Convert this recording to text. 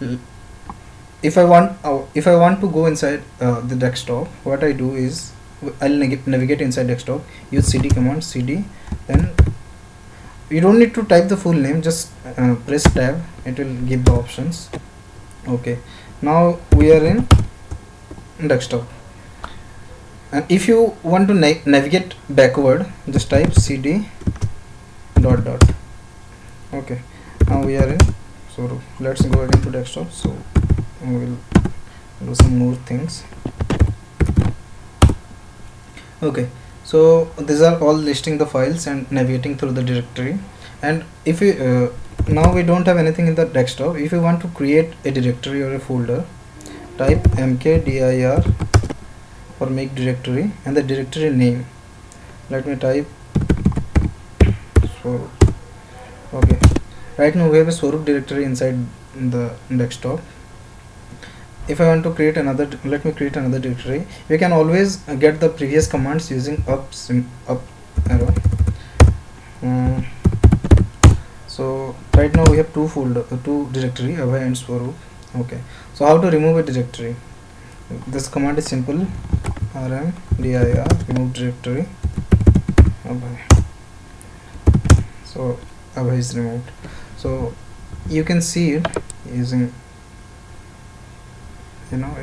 if I want uh, if I want to go inside uh, the desktop what I do is I'll navigate inside desktop use cd command cd then you don't need to type the full name just uh, press tab it will give the options. Okay now we are in desktop. And if you want to na- navigate backward just type cd dot dot. Okay now we are in so let's go again to desktop so we will do some more things. Okay so these are all listing the files and navigating through the directory. And if you uh, now we don't have anything in the desktop if you want to create a directory or a folder type mkdir or make directory and the directory name. Let me type so okay right now we have a Swarup directory inside the desktop. If I want to create another let me create another directory. We can always get the previous commands using up sim up arrow. Um, so right now we have two folder uh, two directory Abhay and Swarup. Okay. So how to remove a directory? This command is simple. rm dir remove directory. Abhay so Abhay is removed so you can see it using you know